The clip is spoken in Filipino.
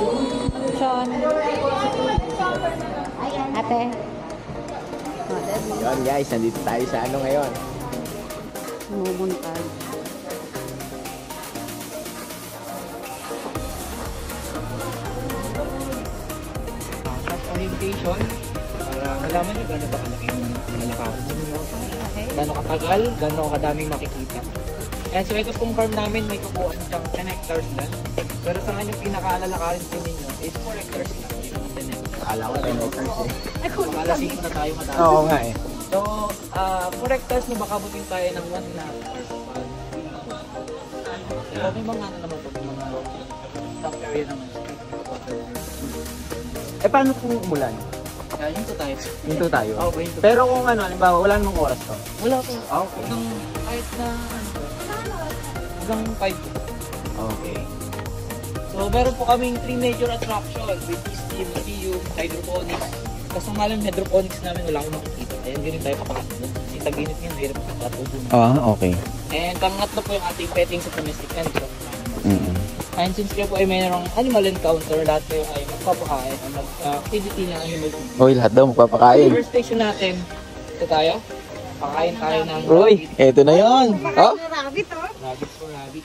Sean. Ate. Yun guys, nandito tayo sa ano ngayon. Mumuntag. Orientation, para malaman nyo gano'n ba kalaki yung lalakarin ninyo, Okay. gano'n katagal, gano'n kadaming makikita. And so ito confirm namin may kabuuan siyang 10 hectares lang. Pero sa ngayon yung pinakalalakarin din ninyo is 4 hectares lang. Yung 10 hectares. Akala ko 10 acres eh. Makalasing na tayo madami. Oo nga eh. So, uh, 4 hectares na baka butin tayo ng 1 na So, may mga ano naman po, mga top area naman. Eh paano kung umulan? Kaya yun po tayo. Hinto tayo. Oh, wait. Pero kung ano, halimbawa, wala namang oras to. Wala po. Ah, Okay. Hanggang kahit na ano, hanggang 5 Okay. So, meron po kaming three major attractions with steam, PU, hydroponics. Kaso nga lang hydroponics namin wala akong makikita. Hindi rin tayo papakasok doon. Kasi tag-init ngayon, mahirap sa patubo. Ah, okay. And pangatlo po yung ating petting sa domestic animals. Mm And since kayo po ay mayroong animal encounter, lahat kayo ay magpapakain o mag-activity ng animal. Uy, lahat daw magpapakain. First station natin, ito tayo. Pakain tayo ng Uy, eto na yon. Oh, Rabbit, oh. rabbit for rabbit.